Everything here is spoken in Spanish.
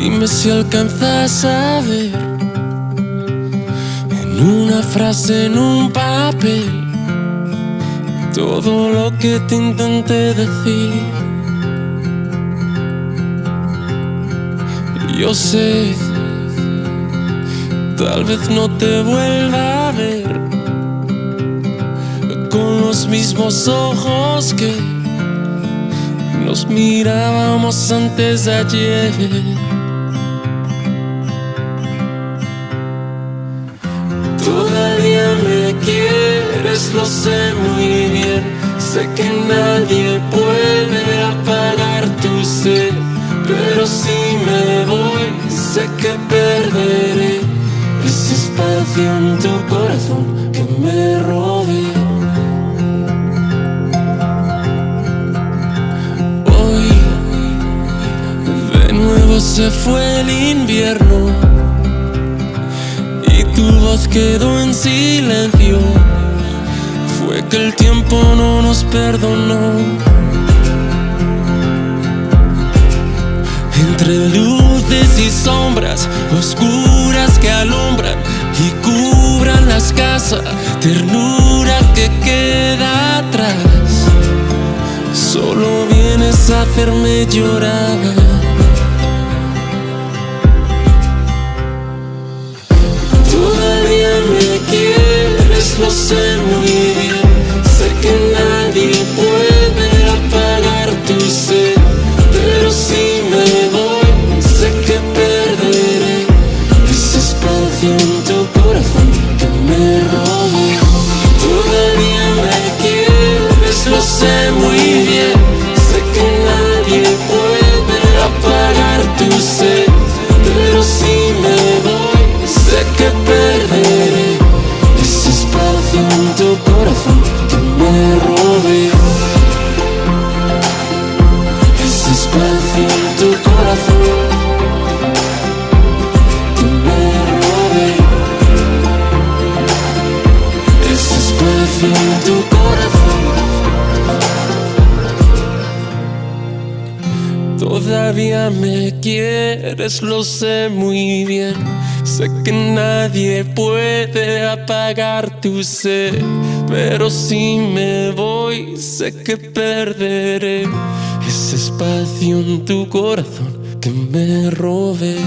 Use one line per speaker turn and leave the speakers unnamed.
Dime si alcanzas a ver en una frase, en un papel, todo lo que te intenté decir. Yo sé, tal vez no te vuelva a ver con los mismos ojos que nos mirábamos antes de ayer. Todavía me quieres, lo sé muy bien. Sé que nadie puede apagar tu sed, pero si me voy, sé que perderé ese espacio en tu corazón que me rodea. Hoy de nuevo se fue el invierno quedó en silencio. Fue que el tiempo no nos perdonó. Entre luces y sombras oscuras que alumbran y cubran las casas, ternura que queda atrás. Solo vienes a hacerme llorar. Quieres, tu corazón que me. Ese espacio en tu corazón. Todavía me quieres, lo sé muy bien. Sé que nadie puede apagar tu sed, pero si me voy, sé que perderé ese espacio en tu corazón que me robé.